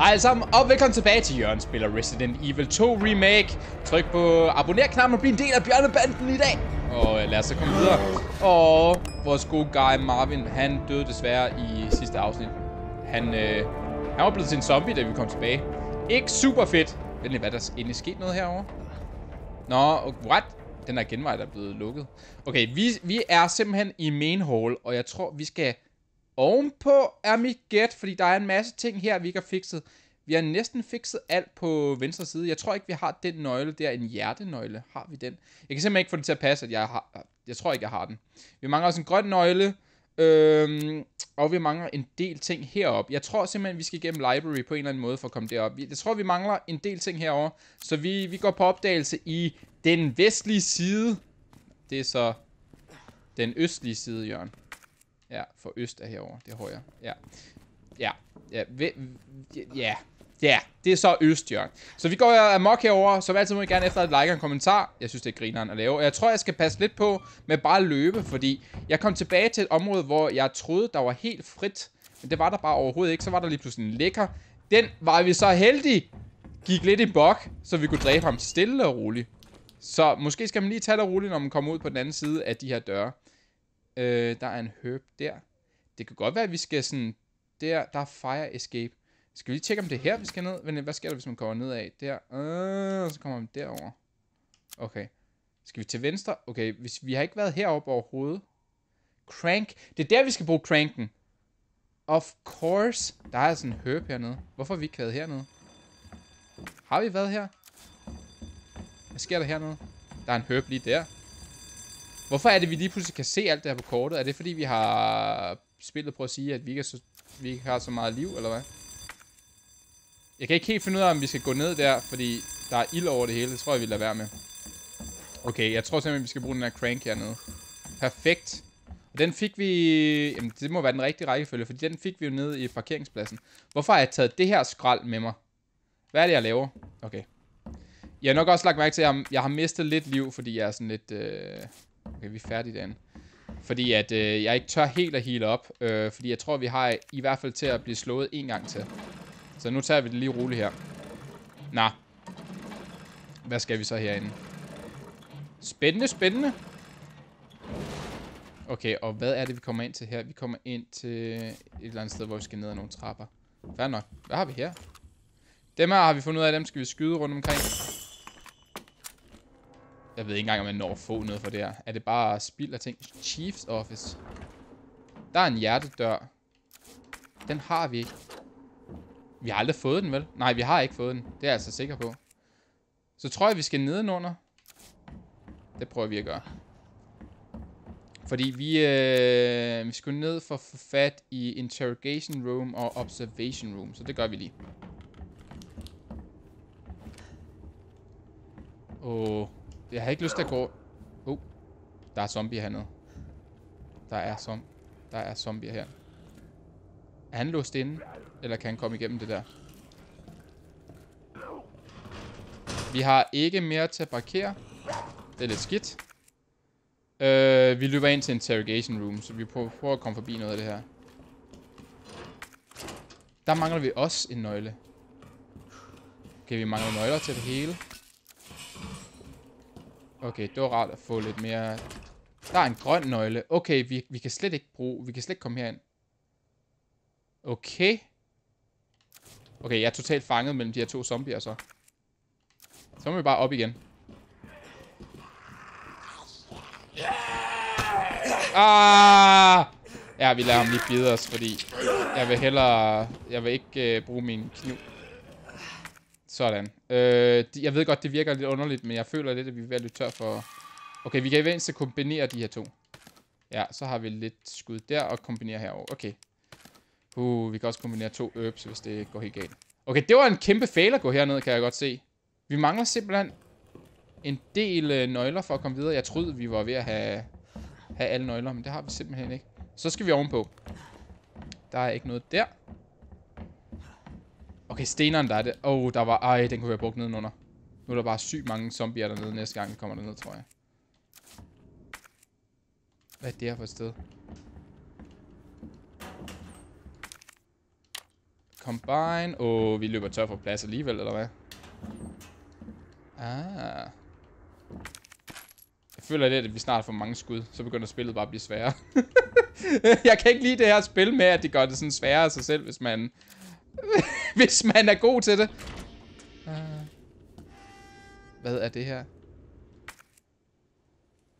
Hej alle sammen, og velkommen tilbage til Jørgen Spiller Resident Evil 2 Remake. Tryk på abonner-knappen og bliv en del af Bjørnebanden i dag. Og øh, lad os så komme videre. Og vores gode guy Marvin, han døde desværre i sidste afsnit. Han, øh, han var blevet til en zombie, da vi kom tilbage. Ikke super fedt. Vent lige, hvad der egentlig sket noget herovre? Nå, what? Den her genvej, der er blevet lukket. Okay, vi, vi er simpelthen i main hall, og jeg tror, vi skal ovenpå, er mit gæt, fordi der er en masse ting her, vi ikke har fikset. Vi har næsten fikset alt på venstre side. Jeg tror ikke, vi har den nøgle der. En hjertenøgle. Har vi den? Jeg kan simpelthen ikke få det til at passe, at jeg har... Jeg tror ikke, jeg har den. Vi mangler også en grøn nøgle. Øhm, og vi mangler en del ting heroppe. Jeg tror simpelthen, vi skal igennem library på en eller anden måde for at komme derop. Jeg tror, vi mangler en del ting herover. Så vi, vi går på opdagelse i den vestlige side. Det er så den østlige side, Jørgen. Ja, for øst er herover. Det er højre. Ja. Ja. Ja. Ja. Ja, det er så øst, Jørgen. Så vi går amok herover, så altid må I gerne efter at like og en kommentar. Jeg synes, det er grineren at lave. Og jeg tror, jeg skal passe lidt på med bare at løbe, fordi jeg kom tilbage til et område, hvor jeg troede, der var helt frit. Men det var der bare overhovedet ikke. Så var der lige pludselig en lækker. Den var vi så heldige gik lidt i bok, så vi kunne dræbe ham stille og roligt. Så måske skal man lige tage det roligt, når man kommer ud på den anden side af de her døre. Øh, der er en herb der. Det kan godt være, at vi skal sådan... Der, der er fire escape. Skal vi lige tjekke, om det er her, vi skal ned? Men hvad sker der, hvis man kommer ned af? Der. Øh, og så kommer man derover. Okay. Skal vi til venstre? Okay, hvis vi har ikke været heroppe overhovedet. Crank. Det er der, vi skal bruge cranken. Of course. Der er sådan en herb hernede. Hvorfor har vi ikke været hernede? Har vi været her? Hvad sker der hernede? Der er en herb lige der. Hvorfor er det, vi lige pludselig kan se alt det her på kortet? Er det, fordi vi har spillet på at sige, at vi ikke, så, vi ikke har så meget liv, eller hvad? Jeg kan ikke helt finde ud af, om vi skal gå ned der, fordi der er ild over det hele. Det tror jeg, vi lader være med. Okay, jeg tror simpelthen, vi skal bruge den her crank hernede. Perfekt. Og den fik vi... Jamen, det må være den rigtige rækkefølge, fordi den fik vi jo nede i parkeringspladsen. Hvorfor har jeg taget det her skrald med mig? Hvad er det, jeg laver? Okay. Jeg har nok også lagt mærke til, at jeg har mistet lidt liv, fordi jeg er sådan lidt... Øh Okay, vi er færdige derinde. Fordi at øh, jeg ikke tør helt at heal op. Øh, fordi jeg tror, vi har i hvert fald til at blive slået en gang til. Så nu tager vi det lige roligt her. Nå. Hvad skal vi så herinde? Spændende, spændende. Okay, og hvad er det, vi kommer ind til her? Vi kommer ind til et eller andet sted, hvor vi skal ned ad nogle trapper. Fair nok. Hvad har vi her? Dem her har vi fundet ud af, dem skal vi skyde rundt omkring. Jeg ved ikke engang, om man når at få noget for det her. Er det bare spild af ting? Chief's Office. Der er en hjertedør. Den har vi ikke. Vi har aldrig fået den, vel? Nej, vi har ikke fået den. Det er jeg altså sikker på. Så tror jeg, vi skal nedenunder. Det prøver vi at gøre. Fordi vi, øh, vi skulle ned for at få fat i Interrogation Room og Observation Room. Så det gør vi lige. Åh. Oh. Jeg har ikke lyst til at gå... Oh, der er zombier hernede. Der er, som... der er zombier her. Er han låst inde? Eller kan han komme igennem det der? Vi har ikke mere til at parkere. Det er lidt skidt. Øh, vi løber ind til interrogation room, så vi prøver, prøver at komme forbi noget af det her. Der mangler vi også en nøgle. Okay, vi mangler nøgler til det hele. Okay, det var rart at få lidt mere... Der er en grøn nøgle. Okay, vi, vi kan slet ikke bruge... Vi kan slet ikke komme herind. Okay. Okay, jeg er totalt fanget mellem de her to zombier så. Så må vi bare op igen. Ah! Ja, vi lader ham lige bide os, fordi jeg vil hellere... Jeg vil ikke øh, bruge min kniv. Sådan. Øh, jeg ved godt, det virker lidt underligt, men jeg føler lidt, at vi er ved at løbe tør for... Okay, vi kan i venstre kombinere de her to. Ja, så har vi lidt skud der og kombinere herover. Okay. Uh, vi kan også kombinere to herbs, hvis det går helt galt. Okay, det var en kæmpe fail at gå herned, kan jeg godt se. Vi mangler simpelthen en del øh, nøgler for at komme videre. Jeg troede, vi var ved at have, have alle nøgler, men det har vi simpelthen ikke. Så skal vi ovenpå. Der er ikke noget der. Okay, steneren der er det. Åh, oh, der var... Ej, den kunne være brugt nedenunder. Nu er der bare sygt mange zombier dernede næste gang, vi kommer derned, tror jeg. Hvad er det her for et sted? Combine. Åh, oh, vi løber tør for plads alligevel, eller hvad? Ah. Jeg føler lidt, at vi snart får mange skud. Så begynder spillet bare at blive sværere. jeg kan ikke lide det her spil med, at det gør det sådan sværere af sig selv, hvis man... hvis man er god til det. Uh. Hvad er det her?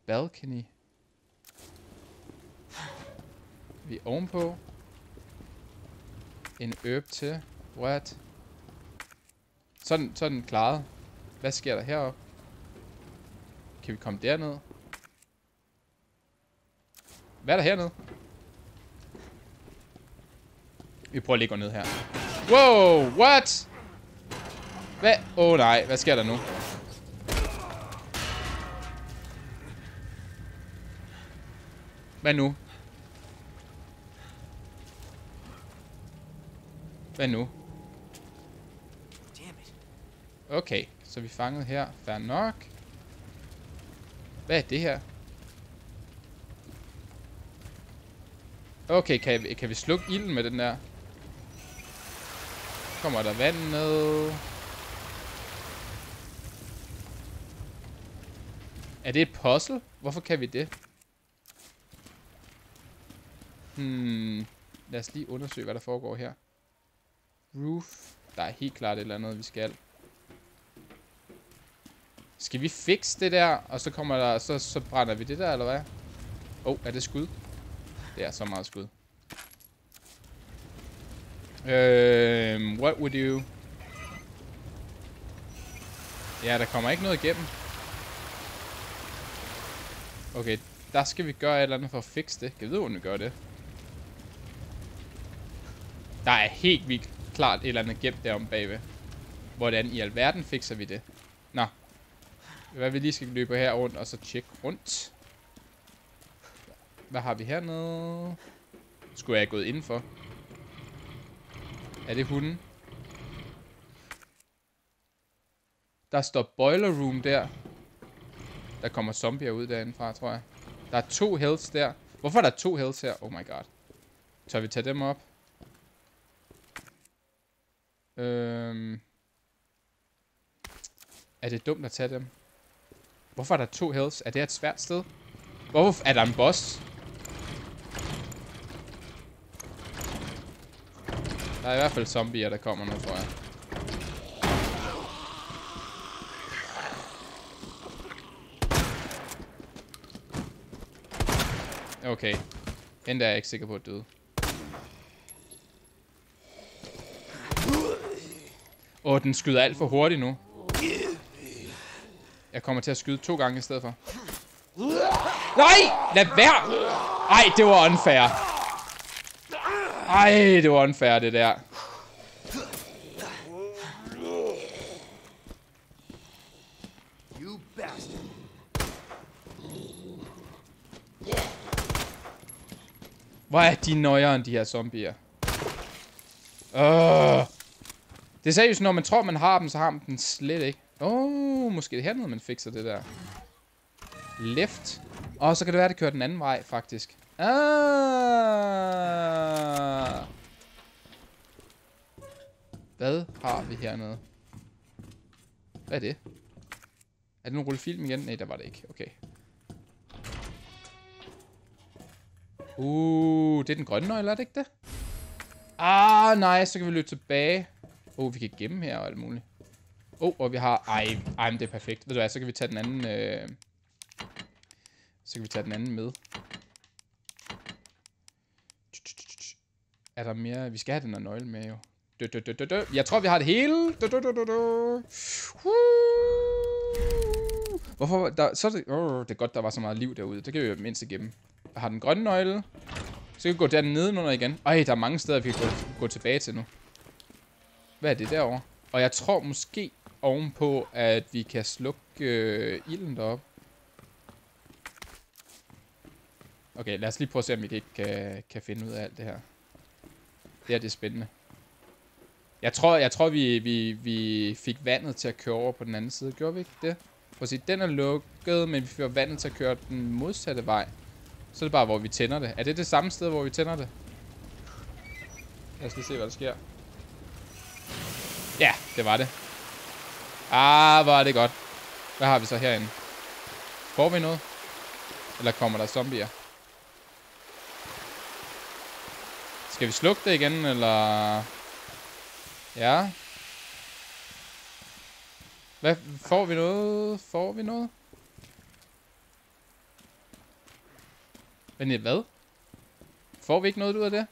Balcony. Vi er ovenpå. En øb til. What? Sådan, sådan klaret. Hvad sker der heroppe? Kan vi komme derned? Hvad er der hernede? Vi prøver lige at gå ned her. Wow, what? Hvad? Åh oh, nej, hvad sker der nu? Hvad nu? Hvad nu? Okay, så vi fanget her. Fair nok. Hvad er det her? Okay, kan, vi, kan vi slukke ilden med den der? Kommer der vand ned? Er det et puzzle? Hvorfor kan vi det? Hmm. Lad os lige undersøge, hvad der foregår her. Roof. Der er helt klart et eller andet, vi skal. Skal vi fikse det der, og så kommer der, så, så brænder vi det der, eller hvad? Åh, oh, er det skud? Det er så meget skud. Øhm, what would you... Ja, der kommer ikke noget igennem. Okay, der skal vi gøre et eller andet for at fikse det. Kan vi vide, hvordan vi gør det? Der er helt vildt klart et eller andet gemt derom bagved. Hvordan i alverden fikser vi det? Nå. Hvad vi lige skal løbe her rundt, og så tjekke rundt. Hvad har vi hernede? Skulle jeg have gået indenfor? Er det hunden? Der står boiler room der. Der kommer zombier ud derindefra, tror jeg. Der er to healths der. Hvorfor er der to healths her? Oh my god. Tør vi tage dem op? Øhm. Er det dumt at tage dem? Hvorfor er der to healths? Er det et svært sted? Hvorfor er der en boss? Er i hvert fald zombier, der kommer nu, tror jeg. Okay. Endda er jeg ikke sikker på at døde. Åh, oh, den skyder alt for hurtigt nu. Jeg kommer til at skyde to gange i stedet for. Nej! Lad være! Ej, det var unfair. Ej, det var unfair, det der. Hvor er de nøjere end de her zombier? Uh. Det er seriøst, når man tror, man har dem, så har man den slet ikke. Åh, oh, måske det her noget, man fikser det der. Left. Og så kan det være, at det kører den anden vej, faktisk. Ah. Hvad har vi hernede? Hvad er det? Er det en rullefilm igen? Nej, der var det ikke. Okay. Uh, det er den grønne nøgle, er det ikke det? Ah, nej, så kan vi løbe tilbage. Oh, vi kan gemme her og alt muligt. Oh, og vi har... Ej, ej, det er perfekt. Ved du hvad, så kan vi tage den anden... Øh... Så kan vi tage den anden med. Er der mere? Vi skal have den her nøgle med, jo. Dø, dø, dø, dø, dø. Jeg tror, vi har det hele. Dø, dø, dø, dø, dø. Hvorfor? Der, så er det, oh, det er godt, der var så meget liv derude. Det kan vi jo mindst igennem. Jeg har den grønne nøgle. Så kan vi gå dernede under igen. Ej, der er mange steder, vi kan gå, gå tilbage til nu. Hvad er det derovre? Og jeg tror måske ovenpå, at vi kan slukke øh, ilden deroppe. Okay, lad os lige prøve at se, om vi ikke kan, kan finde ud af alt det her. Det her, det er spændende. Jeg tror, jeg tror vi, vi, vi fik vandet til at køre over på den anden side. Gjorde vi ikke det? Prøv at se, den er lukket, men vi får vandet til at køre den modsatte vej. Så er det bare, hvor vi tænder det. Er det det samme sted, hvor vi tænder det? Lad os lige se, hvad der sker. Ja, det var det. Ah, hvor er det godt. Hvad har vi så herinde? Får vi noget? Eller kommer der zombier? Skal vi slukke det igen, eller... Ja. Hvad? Får vi noget? Får vi noget? Men hvad? Får vi ikke noget ud af det?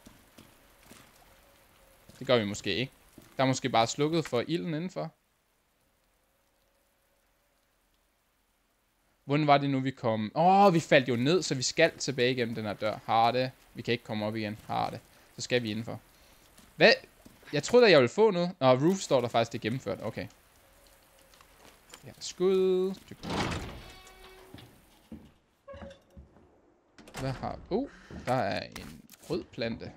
Det gør vi måske ikke. Der er måske bare slukket for ilden indenfor. Hvordan var det nu, vi kom? Åh, oh, vi faldt jo ned, så vi skal tilbage igennem den her dør. Har det. Vi kan ikke komme op igen. Har det. Så skal vi indenfor. Hvad? Jeg troede, at jeg ville få noget. Nå, roof står der faktisk, det er gennemført. Okay. Ja, skud. Hvad har... Uh, der er en rød plante.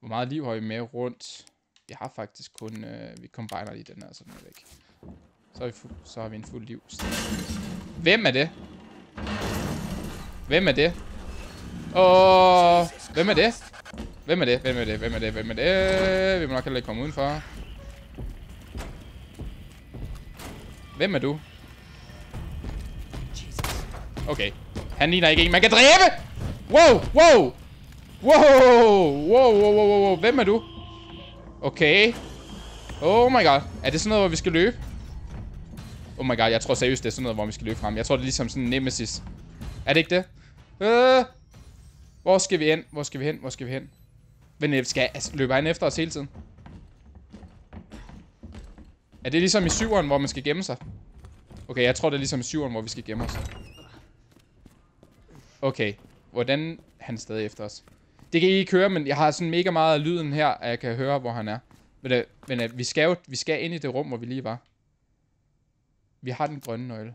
Hvor meget liv har vi med rundt? Vi har faktisk kun... Øh, vi combiner lige den her, så den er væk. Så har vi, så har vi en fuld liv. Hvem er det? Hvem er det? Åh, hvem er det? Hvem er det? Hvem er det? Hvem er det? Hvem er det? Vi må nok heller ikke komme udenfor. Hvem er du? Okay. Han ligner ikke en, man kan dræbe! Wow, wow! Wow, wow, wow, wow, wow. Hvem er du? Okay. Oh my god. Er det sådan noget, hvor vi skal løbe? Oh my god, jeg tror seriøst, det er sådan noget, hvor vi skal løbe frem. Jeg tror, det er ligesom sådan en nemesis. Er det ikke det? Øh, hvor skal vi hen? Hvor skal vi hen? Hvor skal vi hen? Men øh, skal altså, løber han efter os hele tiden? Er det ligesom i syveren, hvor man skal gemme sig? Okay, jeg tror, det er ligesom i syveren, hvor vi skal gemme os. Okay. Hvordan han stadig efter os? Det kan I ikke høre, men jeg har sådan mega meget af lyden her, at jeg kan høre, hvor han er. Men, uh, men øh, vi skal jo vi skal ind i det rum, hvor vi lige var. Vi har den grønne nøgle.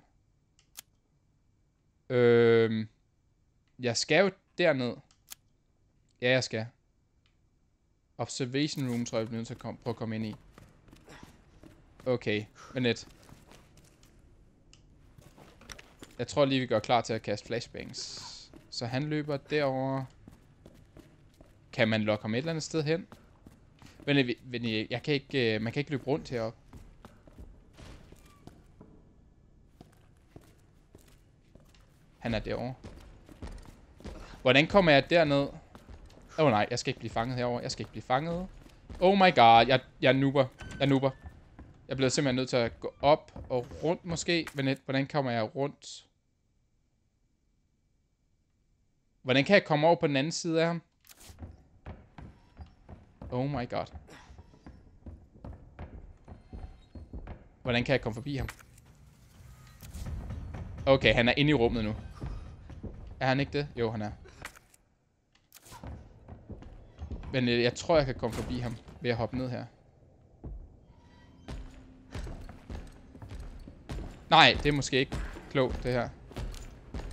Øh, jeg skal jo derned. Ja, jeg skal. Observation room, tror jeg, jeg bliver nødt til at komme, prøve at komme ind i. Okay, men net. Jeg tror lige, vi gør klar til at kaste flashbangs. Så han løber derover. Kan man lokke ham et eller andet sted hen? Men, øh, men øh, jeg kan ikke, øh, man kan ikke løbe rundt herop. Han er derovre. Hvordan kommer jeg derned? Åh oh, nej, jeg skal ikke blive fanget herover. Jeg skal ikke blive fanget. Oh my god, jeg, jeg nuber. Jeg nuber. Jeg bliver simpelthen nødt til at gå op og rundt måske. Men hvordan kommer jeg rundt? Hvordan kan jeg komme over på den anden side af ham? Oh my god. Hvordan kan jeg komme forbi ham? Okay, han er inde i rummet nu. Er han ikke det? Jo, han er. Men øh, jeg tror, jeg kan komme forbi ham ved at hoppe ned her. Nej, det er måske ikke klogt, det her.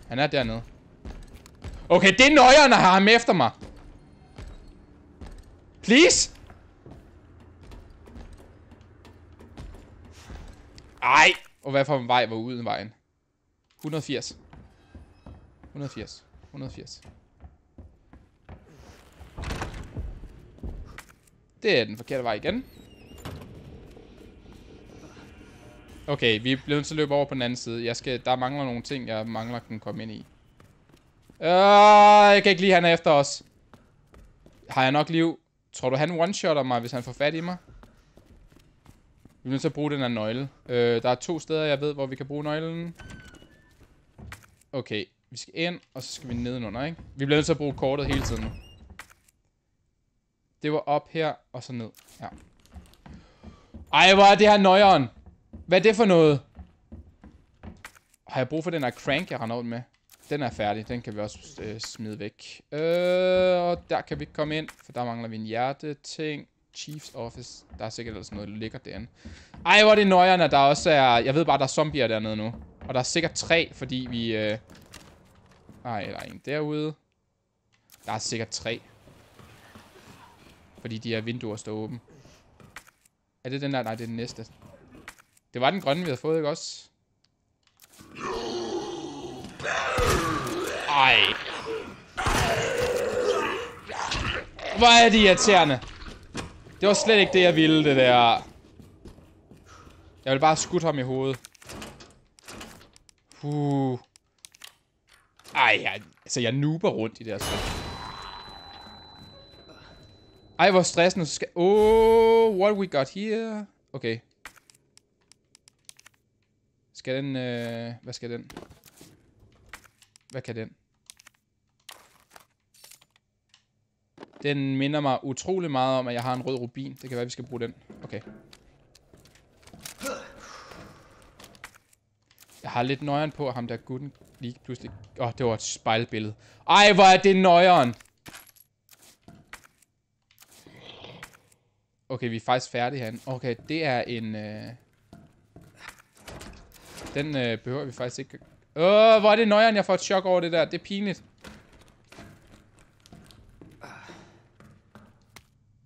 Han er dernede. Okay, det er nøjeren at have ham efter mig. Please? Ej. Og hvad for en vej var uden vejen? 180. 180. 180. Det er den forkerte vej igen. Okay, vi er blevet nødt til at løbe over på den anden side. Jeg skal, der mangler nogle ting, jeg mangler kan komme ind i. Øh, jeg kan ikke lide, han er efter os. Har jeg nok liv? Tror du, han one-shotter mig, hvis han får fat i mig? Vi er nødt til at bruge den her nøgle. Øh, der er to steder, jeg ved, hvor vi kan bruge nøglen. Okay, vi skal ind, og så skal vi nedenunder, ikke? Vi bliver nødt til at bruge kortet hele tiden nu. Det var op her, og så ned. Ja. Ej, hvor er det her nøjeren? Hvad er det for noget? Har jeg brug for den her crank, jeg har ud med? Den er færdig. Den kan vi også øh, smide væk. Øh, og der kan vi ikke komme ind, for der mangler vi en hjerteting. Chiefs Office. Der er sikkert også noget, der ligger derinde. Ej, hvor er det nøjerne, der også er... Jeg ved bare, der er zombier dernede nu. Og der er sikkert tre, fordi vi... Øh... Nej, der er en derude. Der er sikkert tre. Fordi de her vinduer står åbne. Er det den der? Nej, det er den næste. Det var den grønne, vi havde fået, ikke også? Ej. Hvor er det irriterende. Det var slet ikke det, jeg ville, det der. Jeg ville bare skudt ham i hovedet. Uh. Ej, jeg, altså jeg nuber rundt i det her spil. Ej, hvor stressende. Skal... Oh, what we got here? Okay. Skal den... Øh... Hvad skal den? Hvad kan den? Den minder mig utrolig meget om, at jeg har en rød rubin. Det kan være, at vi skal bruge den. Okay. Jeg har lidt nøjeren på, ham der gutten lige pludselig... Åh, oh, det var et spejlbillede. Ej, hvor er det nøjeren! Okay, vi er faktisk færdige herinde. Okay, det er en... Øh... Den øh, behøver vi faktisk ikke... Åh, oh, hvor er det nøjeren, jeg får et chok over det der. Det er pinligt.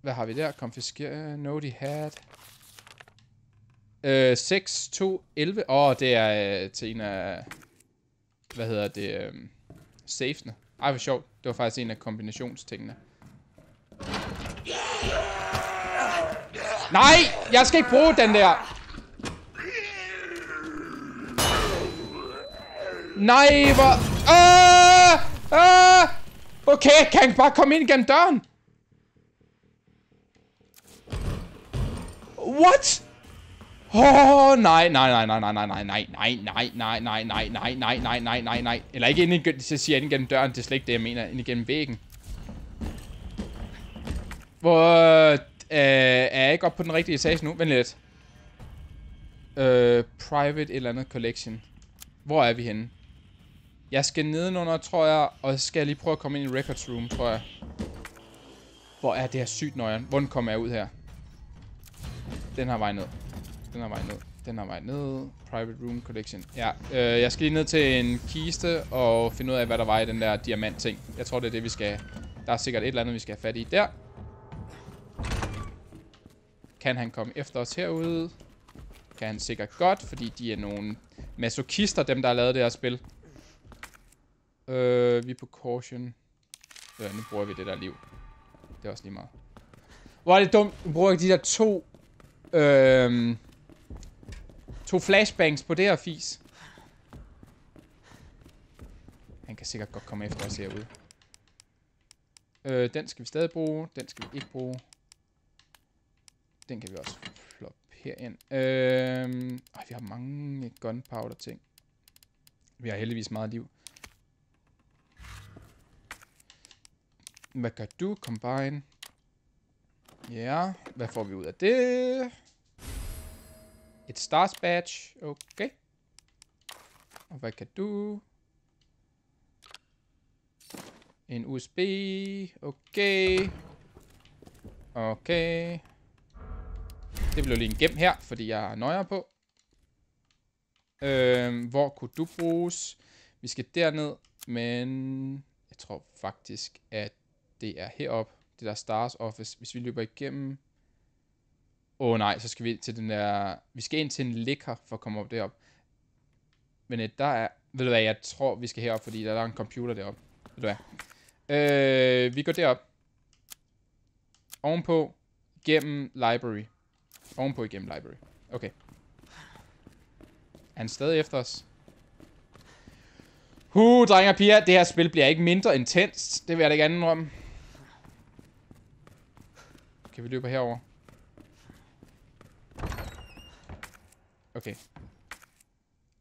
Hvad har vi der? Confiscate, Nody hat. Øh, 6, 2, 11. Åh, oh, det er øh, til en af... Hvad hedder det? Øh, safene. Ej, hvor sjovt. Det var faktisk en af kombinationstingene. Nej! Jeg skal ikke bruge den der! Nej, hvor... Ah! Ah! Okay, kan jeg bare komme ind gennem døren? What? Åh, nej, nej, nej, nej, nej, nej, nej, nej, nej, nej, nej, nej, nej, nej, nej, nej, nej, nej. Eller ikke ind igennem, så siger jeg ind igennem døren, det er slet ikke det, jeg mener. Ind igennem væggen. Hvor øh, er jeg ikke oppe på den rigtige etage nu? Vent lidt. Øh, private et eller andet collection. Hvor er vi henne? Jeg skal nedenunder, tror jeg, og så skal jeg lige prøve at komme ind i records room, tror jeg. Hvor er det her sygt nøjeren? Hvordan kommer jeg ud her? Den her vej ned. Den her vej ned. Den her vej ned. Private room collection. Ja, øh, jeg skal lige ned til en kiste og finde ud af, hvad der var i den der diamant ting. Jeg tror, det er det, vi skal... Der er sikkert et eller andet, vi skal have fat i der. Kan han komme efter os herude? Kan han sikkert godt, fordi de er nogle masochister, dem der har lavet det her spil. Øh, vi er på caution. Øh, nu bruger vi det der liv. Det er også lige meget. Hvor er det dumt. Nu bruger jeg de der to... Øh, to flashbangs på det her fis. Han kan sikkert godt komme efter os herude. Øh, den skal vi stadig bruge. Den skal vi ikke bruge. Den kan vi også floppe herind. Øhm, øh, vi har mange gunpowder ting. Vi har heldigvis meget liv. Hvad gør du? Combine. Ja, hvad får vi ud af det? Et stars badge. Okay. Og hvad kan du? En USB. Okay. Okay. Det blev lige en gem her, fordi jeg er nøjere på. Øhm, hvor kunne du bruges? Vi skal derned, men jeg tror faktisk, at det er herop, det der Stars Office. Hvis vi løber igennem... Åh oh, nej, så skal vi til den der... Vi skal ind til en ligger for at komme op derop. Men øh, der er... Ved du hvad, jeg tror, vi skal herop, fordi der er en computer derop. Ved du hvad? Øh, vi går derop. Ovenpå. Gennem library. Ovenpå igennem library. Okay. Er han stadig efter os? Huh, drenge og piger, det her spil bliver ikke mindre intenst. Det vil jeg da ikke anden om. Okay, vi løber herover. Okay.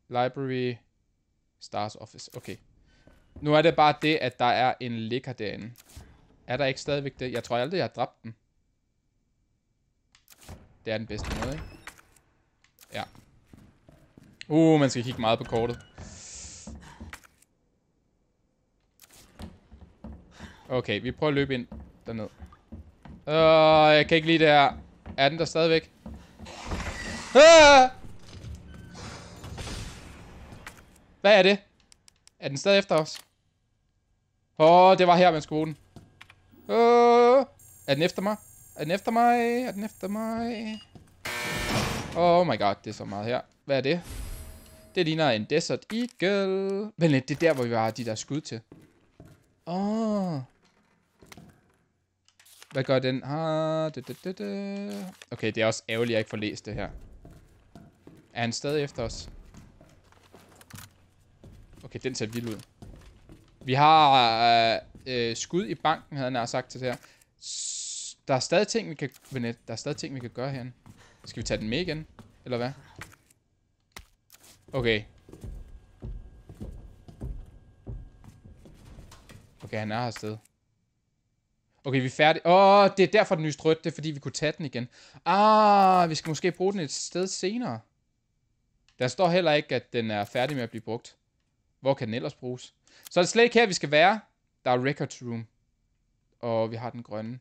Library. Stars Office. Okay. Nu er det bare det, at der er en ligger derinde. Er der ikke stadigvæk det? Jeg tror aldrig, jeg har dræbt den. Det er den bedste måde, ikke? Ja. Uh, man skal kigge meget på kortet. Okay, vi prøver at løbe ind derned. Øh, jeg kan ikke lide det her. Er den der stadigvæk? Ah! Hvad er det? Er den stadig efter os? Åh, oh, det var her, man skulle bruge den. Uh, er den efter mig? Er den efter mig? Er den efter mig? Oh my god, det er så meget her. Hvad er det? Det ligner en Desert Eagle. Men det er der, hvor vi har de der skud til. Åh. Oh. Hvad gør den? Ah, da, da, da, da. Okay, det er også ærgerligt, at jeg ikke får læst det her. Er han stadig efter os? Okay, den ser vild ud. Vi har øh, øh, skud i banken, havde han sagt til det her. Der er stadig ting, vi kan... Der er stadig ting, vi kan gøre herinde. Skal vi tage den med igen? Eller hvad? Okay. Okay, han er her sted. Okay, vi er færdige. Åh, oh, det er derfor, den lyste rødt. Det er, fordi vi kunne tage den igen. Ah, vi skal måske bruge den et sted senere. Der står heller ikke, at den er færdig med at blive brugt. Hvor kan den ellers bruges? Så er det slet ikke her, vi skal være. Der er records room. Og vi har den grønne.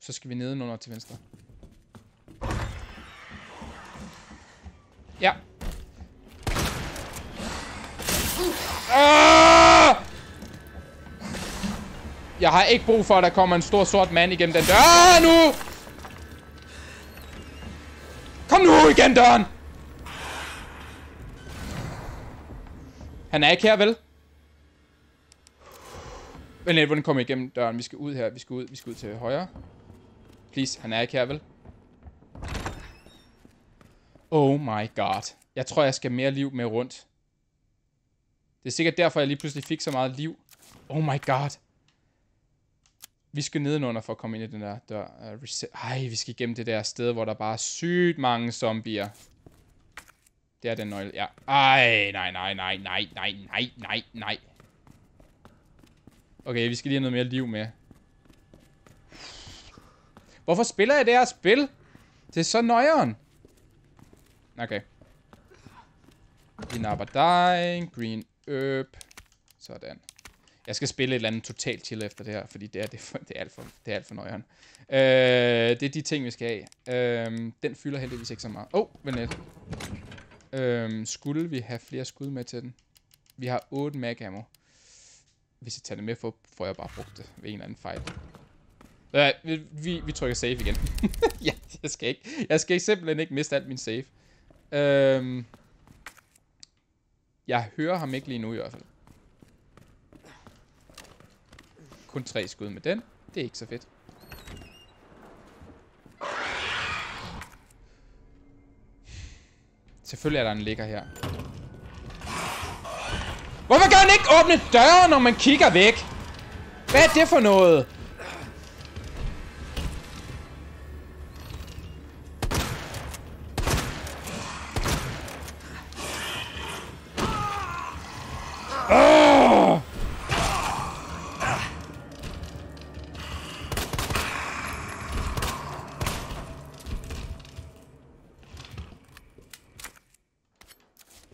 Så skal vi nedenunder til venstre. Ja. Ah! Jeg har ikke brug for, at der kommer en stor sort mand igennem den dør. Ah, nu! Kom nu igen, døren! Han er ikke her, vel? Men nej, hvordan kommer igennem døren? Vi skal ud her. Vi skal ud, vi skal ud til højre. Please, han er ikke her, vel? Oh my god. Jeg tror, jeg skal mere liv med rundt. Det er sikkert derfor, jeg lige pludselig fik så meget liv. Oh my god. Vi skal nedenunder for at komme ind i den der dør. Uh, Ej, vi skal igennem det der sted, hvor der bare er sygt mange zombier. Det er den nøgle, ja. Ej, nej, nej, nej, nej, nej, nej, nej, nej. Okay, vi skal lige have noget mere liv med. Hvorfor spiller jeg det her spil? Det er så nøjeren. Okay. Vi napper dig. Green herb. Sådan. Jeg skal spille et eller andet totalt chill efter det her, fordi det er, det, for, det er alt for, det er alt for nøjeren. Øh, det er de ting, vi skal have. Øh, den fylder heldigvis ikke så meget. Åh, oh, Vanette. Øh, skulle vi have flere skud med til den? Vi har 8 mag ammo. Hvis jeg tager det med, for, får jeg bare brugt det ved en eller anden fejl. Øh, vi, vi, vi trykker save igen. ja, jeg skal ikke. Jeg skal simpelthen ikke miste alt min save. Øhm, jeg hører ham ikke lige nu i hvert fald. Kun tre skud med den. Det er ikke så fedt. Selvfølgelig er der en ligger her. Hvorfor kan han ikke åbne døren, når man kigger væk? Hvad er det for noget?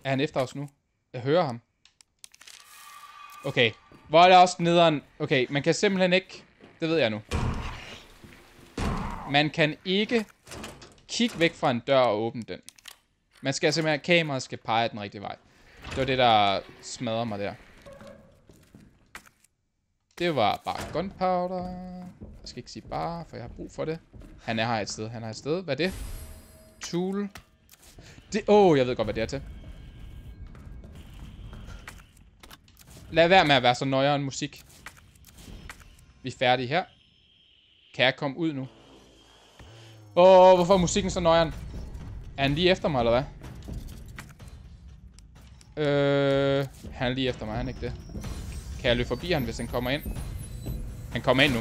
Er han efter os nu? Jeg hører ham. Okay. Hvor er det også nederen? Okay, man kan simpelthen ikke... Det ved jeg nu. Man kan ikke kigge væk fra en dør og åbne den. Man skal simpelthen... Kameraet skal pege den rigtige vej. Det var det, der smadrer mig der. Det var bare gunpowder. Jeg skal ikke sige bare, for jeg har brug for det. Han er her et sted. Han er et sted. Hvad er det? Tool. Det... Åh, oh, jeg ved godt, hvad det er til. Lad være med at være så nøjere end musik. Vi er færdige her. Kan jeg komme ud nu? Åh, oh, hvorfor er musikken så nøjeren? Er han lige efter mig, eller hvad? Øh, han er lige efter mig, han ikke det? Kan jeg løbe forbi ham, hvis han kommer ind? Han kommer ind nu.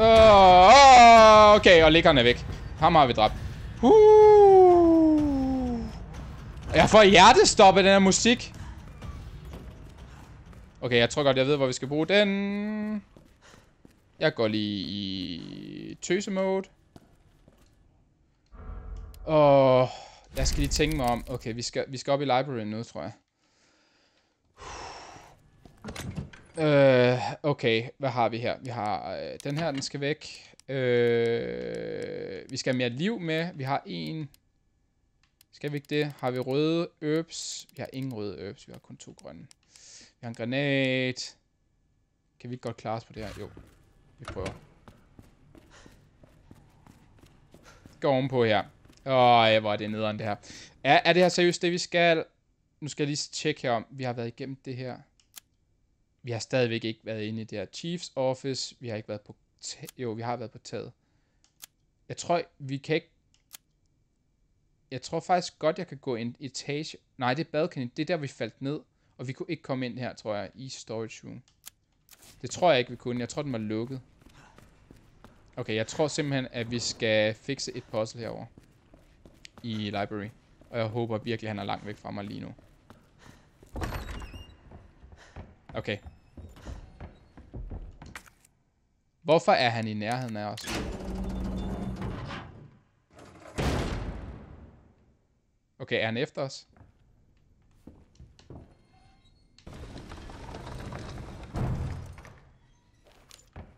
Oh, okay, og liggeren han er væk. Ham har vi dræbt. Uh. Jeg får hjertestop af den her musik. Okay, jeg tror godt, jeg ved, hvor vi skal bruge den. Jeg går lige i tøse-mode. Og jeg skal lige tænke mig om. Okay, vi skal, vi skal op i library nu, tror jeg. Øh, okay, hvad har vi her? Vi har øh, den her, den skal væk. Øh, vi skal have mere liv med. Vi har en. Skal vi ikke det? Har vi røde herbs? Vi har ingen røde herbs. Vi har kun to grønne. Vi har en granat. Kan vi ikke godt klare os på det her? Jo. Vi prøver. Gå ovenpå her. Åh, hvor er det nederen, det her. Er, er det her seriøst det, vi skal... Nu skal jeg lige tjekke her om, vi har været igennem det her. Vi har stadigvæk ikke været inde i det her Chiefs office. Vi har ikke været på... Jo, vi har været på taget. Jeg tror, vi kan ikke... Jeg tror faktisk godt, jeg kan gå ind i etage... Nej, det er balcony. Det er der, vi faldt ned. Og vi kunne ikke komme ind her, tror jeg, i storage room. Det tror jeg ikke, vi kunne. Jeg tror, den var lukket. Okay, jeg tror simpelthen, at vi skal fikse et puzzle herover i library. Og jeg håber virkelig, at han er langt væk fra mig lige nu. Okay. Hvorfor er han i nærheden af os? Okay, er han efter os?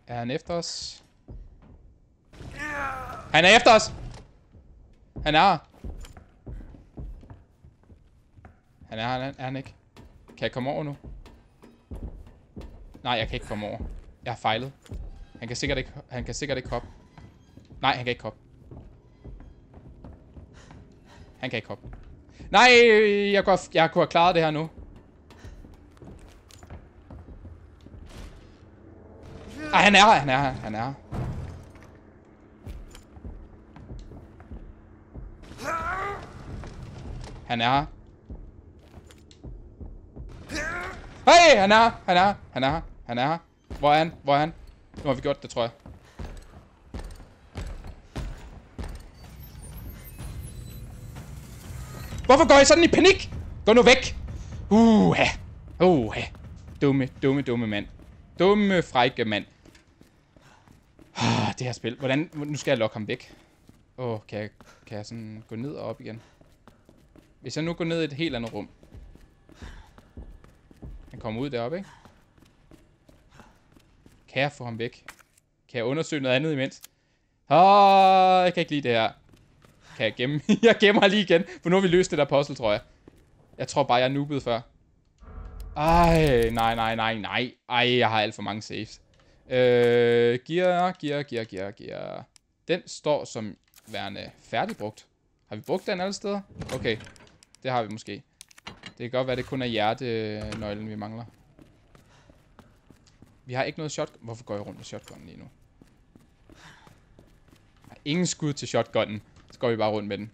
Er han efter os? Han er efter os! Han er her. Han er er han ikke? Kan jeg komme over nu? Nej, jeg kan ikke komme over. Jeg har fejlet. Han kan sikkert ikke, han kan sikkert ikke hoppe. Nej, han kan ikke hoppe. Han kan ikke hoppe. Nej, jeg kunne, have, jeg kunne have klaret det her nu. Ej, han er her, han er her, han er her. Han er her. Hey, han er her, han er her, han er her, han er her. Hvor er han, hvor er han? Nu har vi gjort det, tror jeg. Hvorfor går I sådan i panik? Gå nu væk. Uha. Uha. Dumme, dumme, dumme mand. Dumme, frække mand. Ah, det her spil. Hvordan... Nu skal jeg lokke ham væk. Åh, oh, kan, jeg, kan jeg sådan gå ned og op igen? Hvis jeg nu går ned i et helt andet rum. Han kommer ud deroppe, ikke? Kan jeg få ham væk? Kan jeg undersøge noget andet imens? Åh, oh, jeg kan ikke lide det her. Kan jeg gemme? jeg gemmer lige igen, for nu har vi løst det der puzzle, tror jeg. Jeg tror bare, jeg er noobet før. Ej, nej, nej, nej, nej. Ej, jeg har alt for mange saves. Øh, gear, gear, gear, gear, gear. Den står som værende færdigbrugt. Har vi brugt den alle steder? Okay, det har vi måske. Det kan godt være, det kun er hjertenøglen, vi mangler. Vi har ikke noget shotgun. Hvorfor går jeg rundt med shotgun lige nu? Jeg har ingen skud til shotgunen. Så går vi bare rundt med den.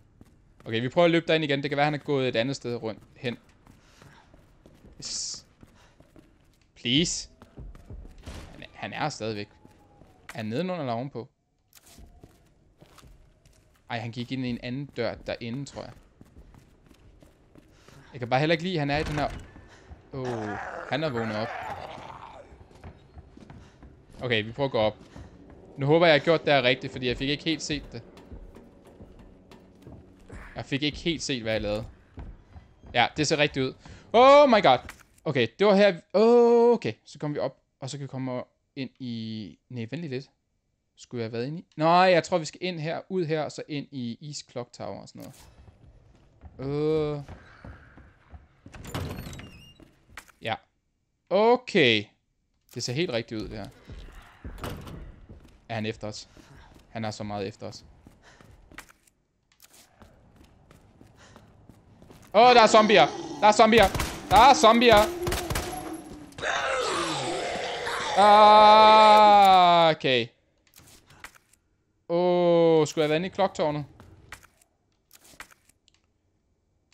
Okay, vi prøver at løbe derind igen. Det kan være, han er gået et andet sted rundt hen. Yes. Please. Han er, han er stadigvæk. Er han nedenunder eller ovenpå? Ej, han gik ind i en anden dør derinde, tror jeg. Jeg kan bare heller ikke lide, at han er i den her... Åh, oh, han er vågnet op. Okay, vi prøver at gå op. Nu håber jeg, jeg har gjort det her rigtigt, fordi jeg fik ikke helt set det. Jeg fik ikke helt set, hvad jeg lavede. Ja, det ser rigtigt ud. Oh my god. Okay, det var her... Oh, okay, så kommer vi op, og så kan vi komme ind i... Nej, vent lidt. Skulle jeg have været inde i? Nej, jeg tror, vi skal ind her, ud her, og så ind i East Clock Tower og sådan noget. Uh. Ja. Okay. Det ser helt rigtigt ud, det her. Er han efter os? Han er så meget efter os. Åh, oh, der er zombier. Der er zombier. Der er zombier. Ah, okay. Åh, oh, skulle jeg være inde i kloktårnet?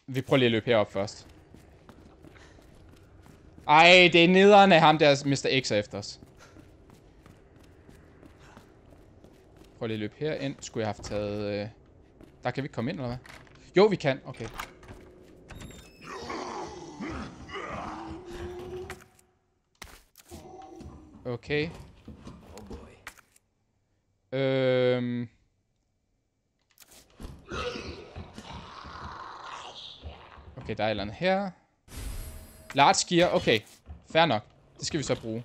Vi prøver lige at løbe herop først. Ej, det er nederen af ham, der Mr. X er efter os. Prøv lige at løbe herind. Skulle jeg have taget... Øh... Der kan vi ikke komme ind, eller hvad? Jo, vi kan. Okay. Okay. Øhm... Okay, der er et eller andet her. Large gear, okay. Fair nok. Det skal vi så bruge.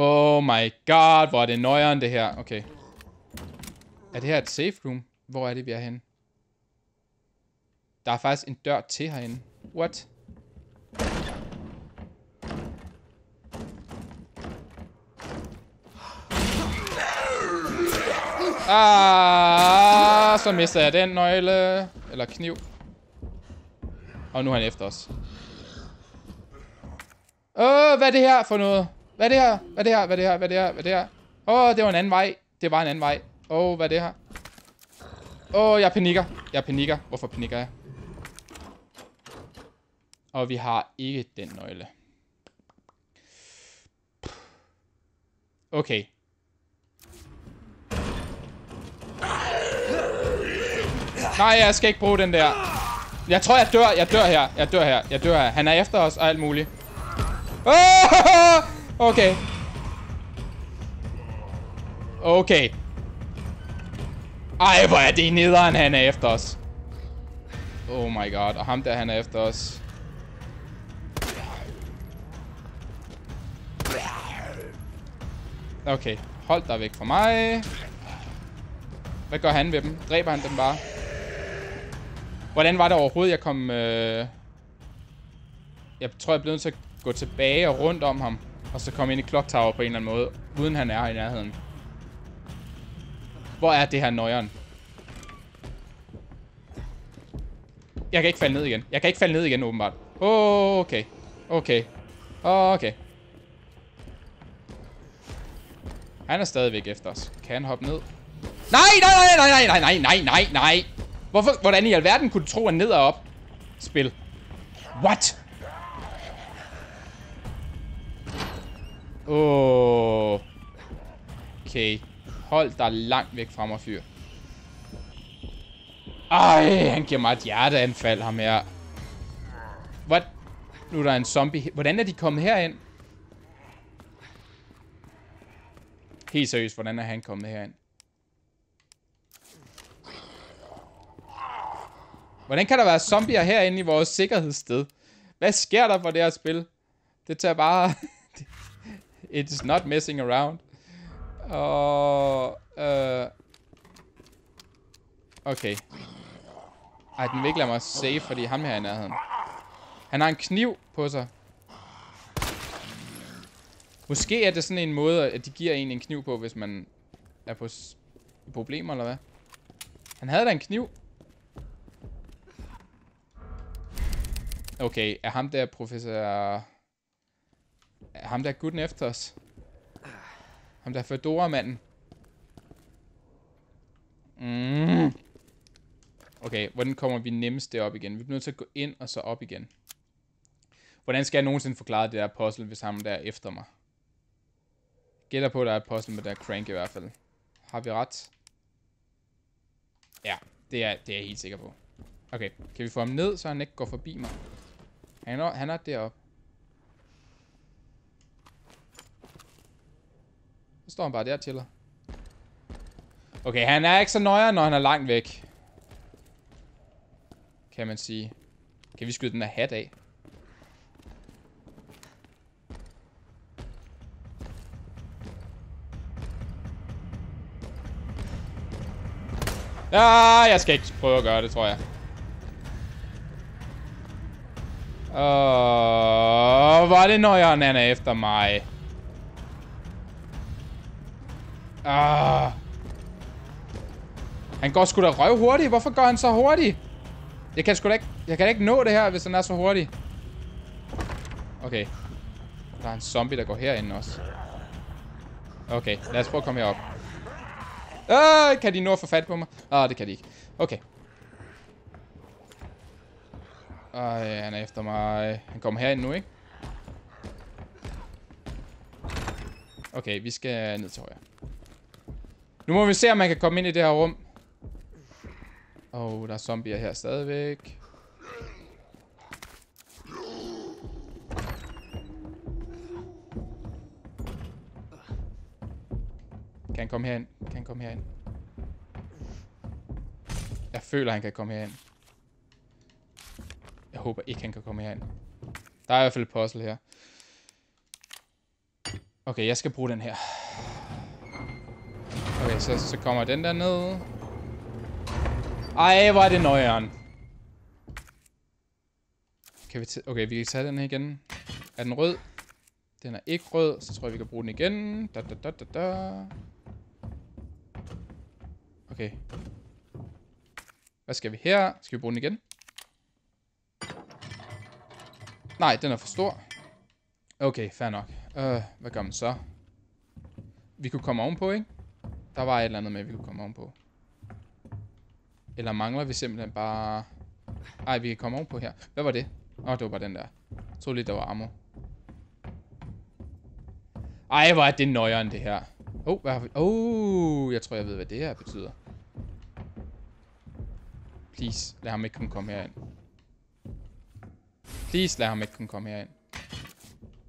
Oh my god, hvor er det nøjeren det her. Okay. Er det her et safe room? Hvor er det, vi er henne? Der er faktisk en dør til herinde. What? Ah, så mister jeg den nøgle. Eller kniv. Og nu er han efter os. Åh, hvad er det her for noget? Hvad er det her? Hvad er det her? Hvad er det her? Hvad er det her? Hvad er det her? Åh, det var en anden vej. Det var en anden vej. Åh, hvad er det her? Åh, jeg panikker. Jeg panikker. Hvorfor panikker jeg? Og vi har ikke den nøgle. Okay. Nej, jeg skal ikke bruge den der. Jeg tror, jeg dør. Jeg dør her. Jeg dør her. Jeg dør her. Han er efter os og alt muligt. Oh! Okay. Okay. Ej, hvor er det nederen, han er efter os. Oh my god. Og ham der, han er efter os. Okay. Hold dig væk fra mig. Hvad gør han ved dem? Dræber han dem bare? Hvordan var det overhovedet, jeg kom... Øh... Jeg tror, jeg blev nødt til at gå tilbage og rundt om ham. Og så komme ind i Clock Tower på en eller anden måde. Uden han er i nærheden. Hvor er det her nøjeren? Jeg kan ikke falde ned igen. Jeg kan ikke falde ned igen, åbenbart. Oh, okay. Okay. Okay. Han er stadigvæk efter os. Kan han hoppe ned? Nej, nej, nej, nej, nej, nej, nej, nej, nej. Hvorfor, hvordan i alverden kunne du tro, at ned og op? Spil. What? Åh. Okay. Hold dig langt væk fra mig, fyr. Ej, han giver mig et hjerteanfald, ham her. What? Nu er der en zombie. Hvordan er de kommet herind? Helt seriøst, hvordan er han kommet herind? Hvordan kan der være zombier herinde i vores sikkerhedssted? Hvad sker der for det her spil? Det tager bare... It's not messing around. Og... Uh... Okay. Ej, den vil ikke lade mig save, fordi ham her er i nærheden. Han har en kniv på sig. Måske er det sådan en måde, at de giver en en kniv på, hvis man er på problemer, eller hvad? Han havde da en kniv. Okay, er ham der professor... Ham der gutten efter os? Ham der Fedora-manden? Mm. Okay, hvordan kommer vi nemmest derop igen? Vi bliver nødt til at gå ind og så op igen. Hvordan skal jeg nogensinde forklare det der puzzle, hvis ham der er efter mig? Gætter på, at der er et puzzle med der crank i hvert fald. Har vi ret? Ja, det er, det er jeg helt sikker på. Okay, kan vi få ham ned, så han ikke går forbi mig? Han er, han er deroppe. Så står han bare der og chiller. Okay, han er ikke så nøjere, når han er langt væk. Kan man sige. Kan vi skyde den her hat af? Ja, jeg skal ikke prøve at gøre det, tror jeg. Åh, oh, hvor er det nøjeren, han er efter mig. Ah. Han går sgu da røv hurtigt. Hvorfor går han så hurtigt? Jeg kan sgu da ikke, jeg kan da ikke nå det her, hvis han er så hurtig. Okay. Der er en zombie, der går herinde også. Okay, lad os prøve at komme herop. Øh, kan de nå at få fat på mig? Ah, det kan de ikke. Okay. Ej, han er efter mig. Han kommer herind nu, ikke? Okay, vi skal ned til højre. Nu må vi se, om man kan komme ind i det her rum. Åh, oh, der er zombier her stadigvæk. Kan han komme herind? Kan han komme herind? Jeg føler, han kan komme herind. Jeg håber ikke, han kan komme herind. Der er i hvert fald et puzzle her. Okay, jeg skal bruge den her. Okay, så, så kommer den der ned. Ej, hvor er det nøjeren. Kan vi okay, vi kan tage den her igen. Er den rød? Den er ikke rød, så tror jeg, vi kan bruge den igen. Da, da, da, da, da. Okay. Hvad skal vi her? Skal vi bruge den igen? Nej, den er for stor. Okay, fair nok. Uh, hvad gør man så? Vi kunne komme ovenpå, ikke? Der var et eller andet med, vi kunne komme ovenpå. Eller mangler vi simpelthen bare... Ej, vi kan komme ovenpå her. Hvad var det? Åh, oh, det var bare den der. Jeg troede lige, der var ammo. Ej, hvor er det nøjeren, det her. Oh, hvad har vi? Oh, jeg tror, jeg ved, hvad det her betyder. Please, lad ham ikke kunne komme herind. Please, lad ham ikke kunne komme herind.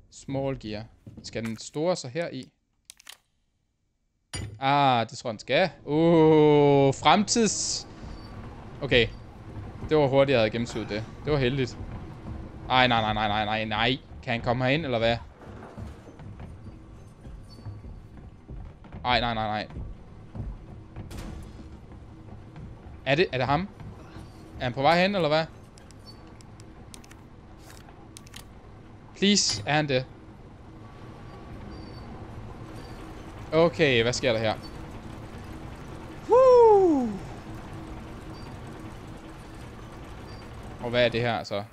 Small gear. Skal den store så her i? Ah, det tror jeg, den skal. Uh, fremtids... Okay. Det var hurtigt, jeg havde gennemsøgt det. Det var heldigt. Ej, nej, nej, nej, nej, nej, nej. Kan han komme herind, eller hvad? Ej, nej, nej, nej. Er det, er det ham? Er han på vej hen, eller hvad? Please, er han det? Okay, hvad sker der her? Woo! Og hvad er det her så?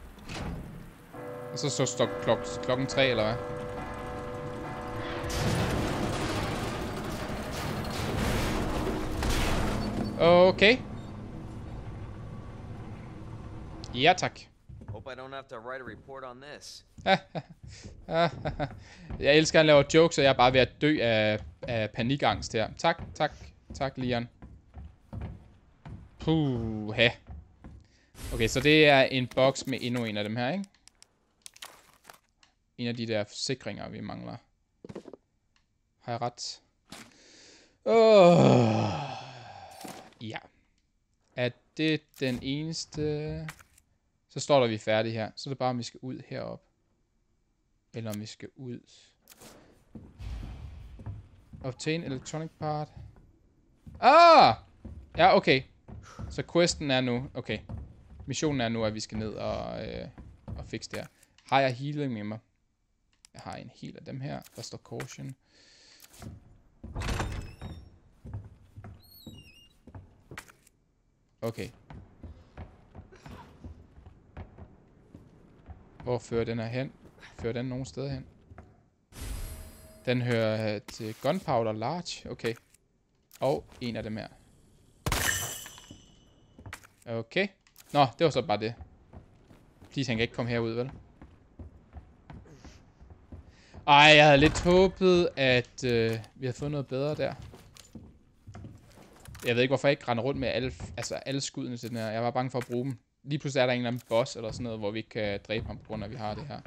Og så står klok klokken 3, eller hvad? Okay. Ja, tak. Hope I don't have to write a report on this. jeg elsker, at han laver jokes, og jeg er bare ved at dø af, af panikangst her. Tak, tak, tak, Leon. Puh, ha. Okay, så det er en boks med endnu en af dem her, ikke? En af de der forsikringer, vi mangler. Har jeg ret? Åh. Ja. Er det den eneste... Så står der, vi er færdige her. Så er det bare, om vi skal ud herop. Eller om vi skal ud. Obtain electronic part. Ah! Ja, okay. Så questen er nu... Okay. Missionen er nu, at vi skal ned og, øh, og fikse det her. Har jeg healing med mig? Jeg har en hel af dem her. Der står caution. Okay. Hvor fører den her hen? Fører den nogen steder hen? Den hører øh, til Gunpowder Large. Okay. Og en af dem her. Okay. Nå, det var så bare det. Please, han kan ikke komme herud, vel? Ej, jeg havde lidt håbet, at øh, vi havde fået noget bedre der. Jeg ved ikke, hvorfor jeg ikke render rundt med alle, altså alle skuddene til den her. Jeg var bange for at bruge dem. Lige pludselig er der en eller anden boss eller sådan noget, hvor vi ikke kan dræbe ham, på grund af, at vi har det her.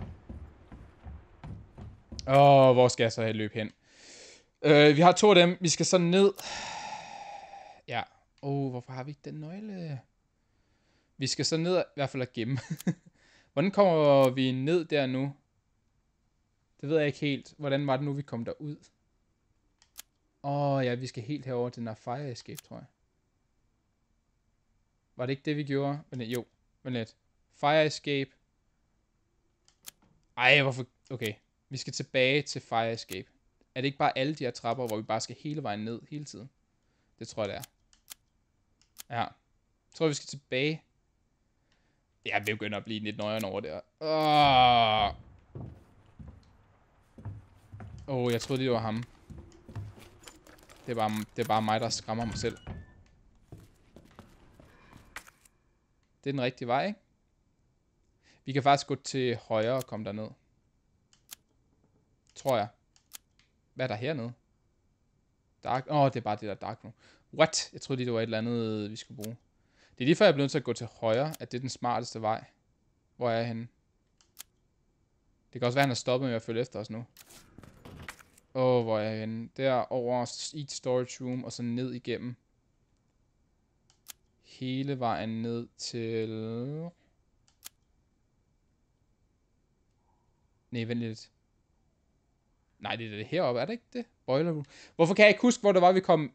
Åh, hvor skal jeg så have løb hen? Øh, vi har to af dem. Vi skal så ned. Ja. Åh, oh, hvorfor har vi ikke den nøgle? Vi skal så ned i hvert fald at gemme. Hvordan kommer vi ned der nu? Det ved jeg ikke helt. Hvordan var det nu, vi kom derud? Åh, oh, ja, vi skal helt herover til den her fire escape, tror jeg. Var det ikke det, vi gjorde? Men jo, men lidt. Fire escape. Ej, hvorfor... Okay, vi skal tilbage til fire escape. Er det ikke bare alle de her trapper, hvor vi bare skal hele vejen ned hele tiden? Det tror jeg, det er. Ja. Jeg tror, vi skal tilbage. Jeg begynder at blive lidt nøjere over der. Åh, oh, jeg troede, det var ham. Det er, bare, det er bare mig, der skræmmer mig selv. Det er den rigtige vej, ikke? Vi kan faktisk gå til højre og komme derned. Tror jeg. Hvad er der hernede? Dark. Åh, oh, det er bare det der dark room. What? Jeg troede lige, det var et eller andet, vi skulle bruge. Det er lige før, jeg er nødt til at gå til højre, at det er den smarteste vej. Hvor er jeg henne? Det kan også være, at han har stoppet med at følge efter os nu. Åh, oh, hvor er jeg henne? Der over Eat Storage Room, og så ned igennem. Hele vejen ned til... Nej, vent lidt. Nej, det er det heroppe, er det ikke det? Boiler room. Hvorfor kan jeg ikke huske, hvor det var, vi kom...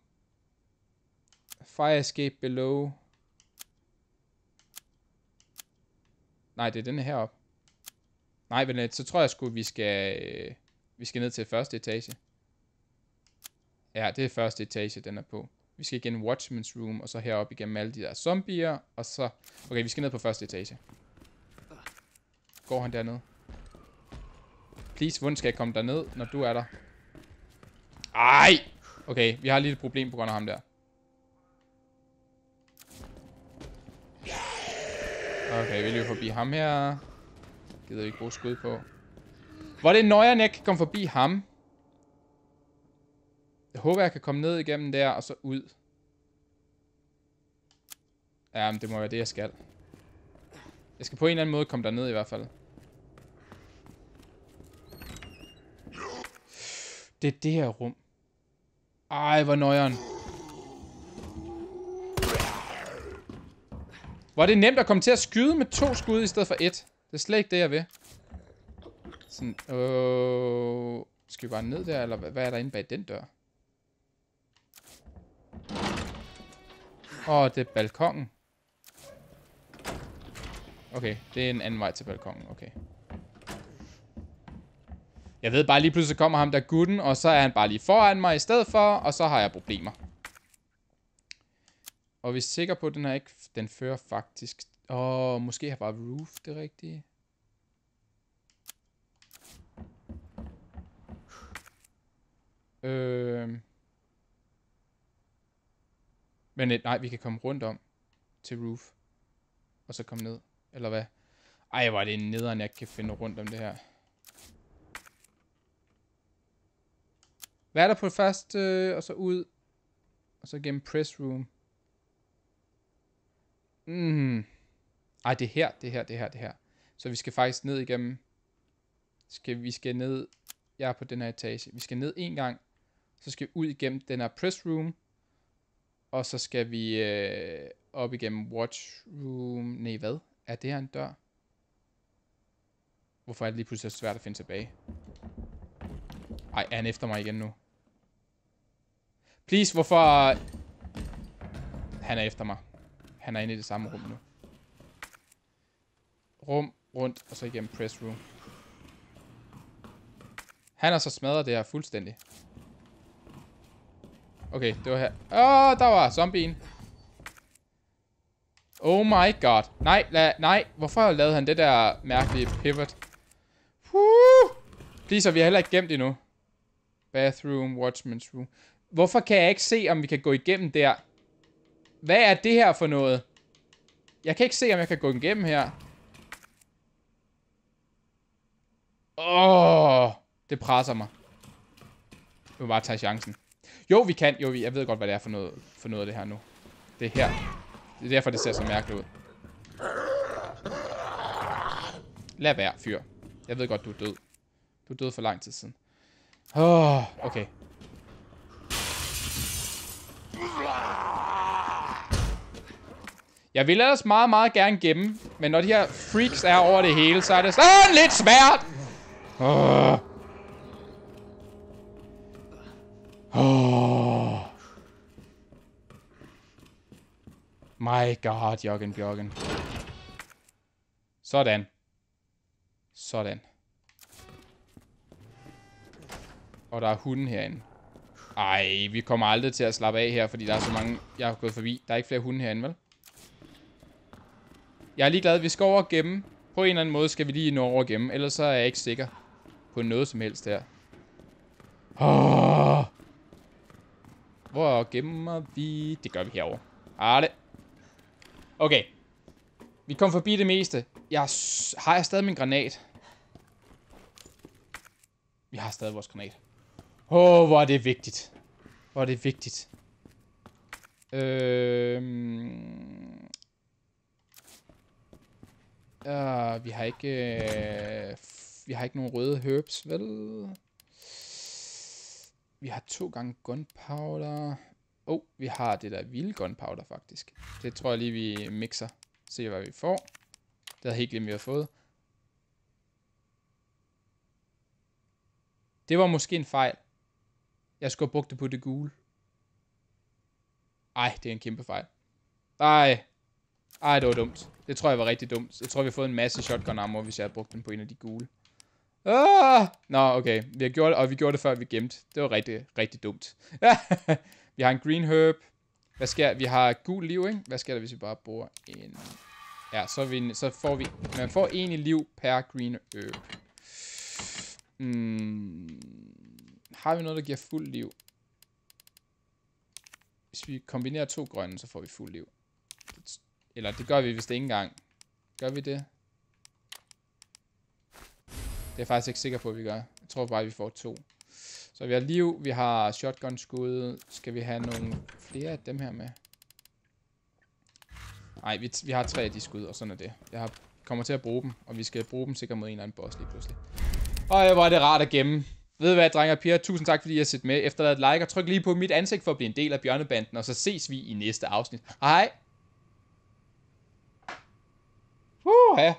Fire escape below. Nej, det er denne heroppe. Nej, vent lidt, så tror jeg sgu, vi skal, øh, vi skal ned til første etage. Ja, det er første etage, den er på. Vi skal igen Watchman's Room, og så herop igennem alle de der zombier, og så... Okay, vi skal ned på første etage. Går han derned? Please, hvordan skal jeg komme derned, når du er der? Ej! Okay, vi har lige et problem på grund af ham der. Okay, vi løber forbi ham her. Gider vi ikke bruge skud på. Hvor er det nøjeren, jeg kan komme forbi ham? Håber, jeg kan komme ned igennem der, og så ud. Ja, men det må være det, jeg skal. Jeg skal på en eller anden måde komme derned i hvert fald. Det er det her rum. Ej, hvor nøjeren. Hvor er det nemt at komme til at skyde med to skud i stedet for et. Det er slet ikke det, jeg vil. Sådan, øh... Skal vi bare ned der, eller hvad er der inde bag den dør? Åh, oh, det er balkongen. Okay, det er en anden vej til balkongen, okay. Jeg ved bare lige pludselig kommer ham der gutten, og så er han bare lige foran mig i stedet for, og så har jeg problemer. Og vi er sikre på, at den her ikke, den fører faktisk... Åh, oh, måske har bare roof det rigtige. Øh... Men et, nej, vi kan komme rundt om til roof. Og så komme ned. Eller hvad? Ej, hvor er det nederen, jeg kan finde rundt om det her. Hvad er der på først, øh, og så ud, og så gennem press room. Mm. Ej, det er her, det er her, det er her, det er her. Så vi skal faktisk ned igennem. Skal, vi skal ned, jeg er på den her etage. Vi skal ned en gang, så skal vi ud igennem den her press room. Og så skal vi øh, op igennem watch room. Nej, hvad? Er det her en dør? Hvorfor er det lige pludselig svært at finde tilbage? Ej, er han efter mig igen nu? Please, hvorfor... Han er efter mig. Han er inde i det samme rum nu. Rum, rundt, og så igennem press room. Han har så smadret det her fuldstændig. Okay, det var her. Åh, oh, der var zombien. Oh my god. Nej, la, nej. Hvorfor lavede han det der mærkelige pivot? Woo! Please, vi har heller ikke gemt endnu. Bathroom, watchman's room. Hvorfor kan jeg ikke se, om vi kan gå igennem der? Hvad er det her for noget? Jeg kan ikke se, om jeg kan gå igennem her. Åh, oh, det presser mig. Jeg vil bare tage chancen. Jo, vi kan. Jo, jeg ved godt, hvad det er for noget, for noget af det her nu. Det er her. Det er derfor, det ser så mærkeligt ud. Lad være, fyr. Jeg ved godt, du er død. Du er død for lang tid siden. Åh, oh, okay. Jeg vil ellers meget, meget gerne gemme, men når de her freaks er over det hele, så er det sådan lidt svært. Oh. Oh. My god, Jørgen Bjørgen. Sådan. Sådan. Og der er hunden herinde. Ej, vi kommer aldrig til at slappe af her, fordi der er så mange, jeg har gået forbi. Der er ikke flere hunde herinde, vel? Jeg er ligeglad. vi skal over og gemme. På en eller anden måde skal vi lige nå over og gemme, ellers så er jeg ikke sikker på noget som helst her. Oh. Hvor gemmer vi? Det gør vi herovre. Arle. Okay. Vi kom forbi det meste. Jeg har jeg stadig min granat? Vi har stadig vores granat. Åh, oh, hvor er det vigtigt. Hvor er det vigtigt. Øhm... Uh, vi har ikke... Uh, vi har ikke nogen røde herbs, vel? Vi har to gange gunpowder. Oh, vi har det der vilde gunpowder, faktisk. Det tror jeg lige, vi mixer. Se, hvad vi får. Det havde helt glemt, vi har fået. Det var måske en fejl. Jeg skulle have brugt det på det gule. Ej, det er en kæmpe fejl. Ej. Ej, det var dumt. Det tror jeg var rigtig dumt. Jeg tror, vi har fået en masse shotgun ammo, hvis jeg havde brugt den på en af de gule. Ah! Nå, okay. Vi har gjort det, og vi gjorde det før vi gemte. Det var rigtig, rigtig dumt. vi har en green herb. Hvad sker Vi har gul liv, ikke? Hvad sker der, hvis vi bare bruger en... Ja, så, vi, så får vi... Man får en i liv per green herb. Hmm. Har vi noget, der giver fuld liv? Hvis vi kombinerer to grønne, så får vi fuld liv. Eller det gør vi hvis det ikke engang. Gør vi det? Det er jeg faktisk ikke sikker på, at vi gør. Jeg tror bare, at vi får to. Så vi har liv, vi har shotgun skud. Skal vi have nogle flere af dem her med? Nej, vi, vi har tre af de skud, og sådan er det. Jeg har, kommer til at bruge dem, og vi skal bruge dem sikkert mod en eller anden boss lige pludselig. Og hvor er det rart at gemme. Ved du hvad, drenge og piger? Tusind tak, fordi I har set med. Efter et like og tryk lige på mit ansigt for at blive en del af Bjørnebanden, og så ses vi i næste afsnit. Hej! Uh, ja.